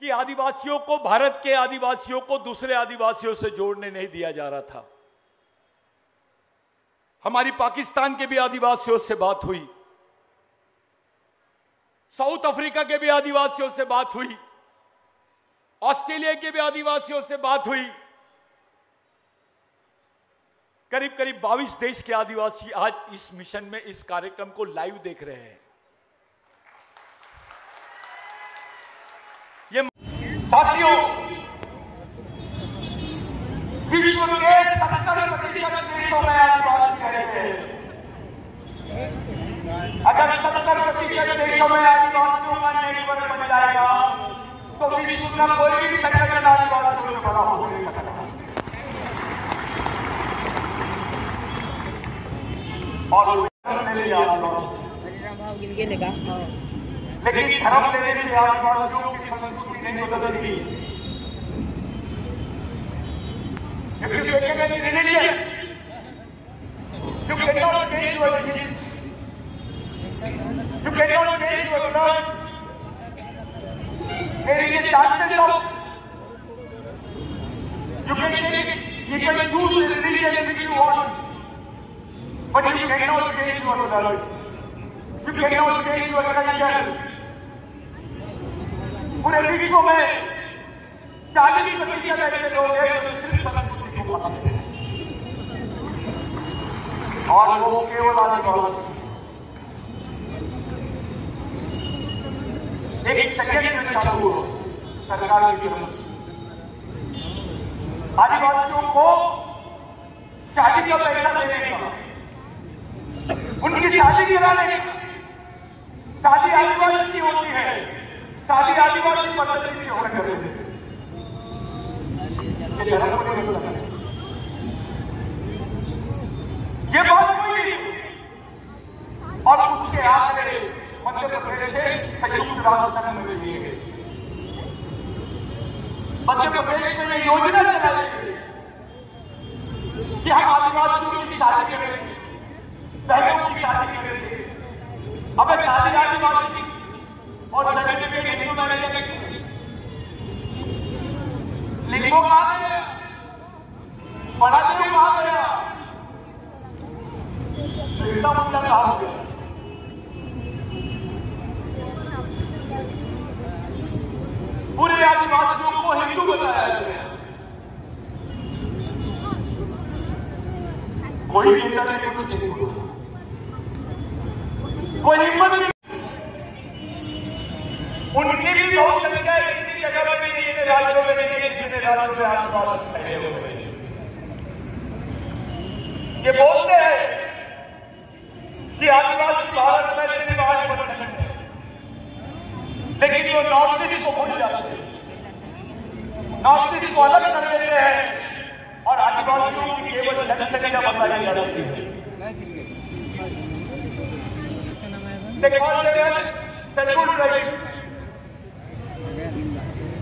कि आदिवासियों को, भारत के आदिवासियों को दूसरे आदिवासियों से जोड़ने नहीं दिया जा रहा था। हमारी पाकिस्तान के भी आदिवासियों से बात हुई। साउथ अफ्रीका के भी आदिवासियों से बात हुई। ऑस्ट्रेलिया के भी आदिवासियों से बात हुई। करीब करीब 22 देश के आदिवासी आज इस मिशन में, इस कार्यक्रम को लाइव देख रहे हैं। ये साथियों, विश्व के सत्तर प्रतिशत देशों में आदिवासी रहते हैं अगर सत्तर प्रतिशत देशों में आदिवासियों का नेटवर्क बन जाएगा तो विश्व का कोई भी संगठन आदिवासियों से बड़ा हो नहीं सकता और गिन का हाँ। लेकिन धर्म लेने से आदिवासियों की संस्कृति नहीं बदलती you religion, cannot change your religions. You cannot change your blood. There is a chances of you can take, you can choose the religion which you want, but you cannot change your blood. You cannot change your culture. पूरे विश्व में चालीस प्रतिशत ऐसे लोग हैं जो सिर्फ़ संस्कृति को और वो केवल आदिवासी। एक सेकेंड में चालू हो। सरकार की तरफ़ आदिवासियों को शादी का पैसा देने का उनकी शादी कराने का शादी आदिवासी होती है। शादी आदिवासी पद्धति से होने कर। रहे ये कोई नहीं और उसके आगे मध्य प्रदेश से संयुक्त राज्य संघ में दिए गए। मध्य प्रदेश में योजना चलाई गई। कि हम आदिवासियों की शादी करेंगे बहनों की शादी करेंगे अब शादी आदिवासी और सर्टिफिकेट हिंदू में लेंगे लिंगो कहा गया बड़ा देव कहा गया कहा गया पूरे आदिवासियों को हिंदू बताया गया कोई नेता ने कुछ नहीं बोला कोई हिम्मत नहीं नहीं है जितने राज्यों में आदिवासी फैले हैं ये बोलते हैं कि आदिवासी भारत में सिर्फ़ आठ परसेंट है। लेकिन जो नॉर्थ ईस्ट को भूल जाते हैं। नॉर्थ ईस्ट को अलग कर देते हैं और आदिवासियों की केवल जनसंख्या बताई जाती है। They call them as scheduled tribe.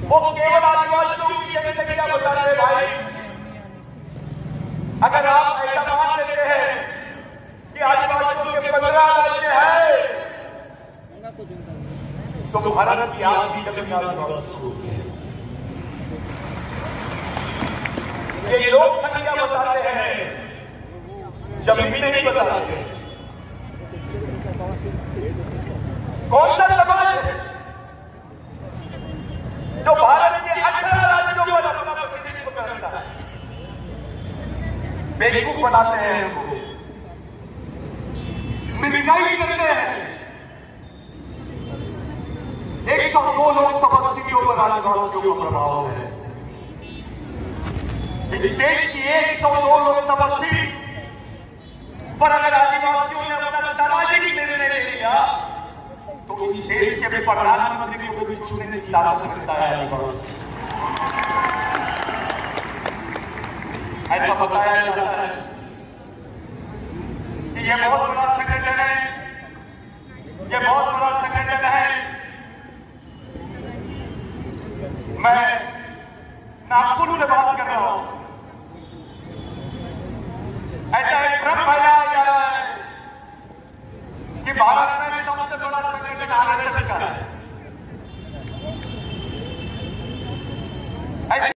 वो केवल हैं भाई। अगर आप ऐसा मान लेते हैं कि आदिवासियों के पंद्रह है तो भारत की आधी ज़मीन है। ये लोग संख्या बताते हैं? ज़मीन नहीं बताते। कौन सा समाज है जो भारत के अठारह राज्यों पर अपना प्रतिनिधित्व करता है बेवकूफ़ बनाते हैं हमको। करते हैं। एक सौ दो लोग तपस्वियों पर आदिवासियों का प्रभाव है। की एक सौ दो लोग तपस्वी पर अगर आदिवासियों ने अपना सामाजिक निर्णय ले लिया तो इस देश के प्रधानमंत्री को भी चुनने की ताकत रखता है आदिवासी। ऐसा बताया जाता है कि ये बहुत बड़ा संगठन है ये बहुत बड़ा संगठन है मैं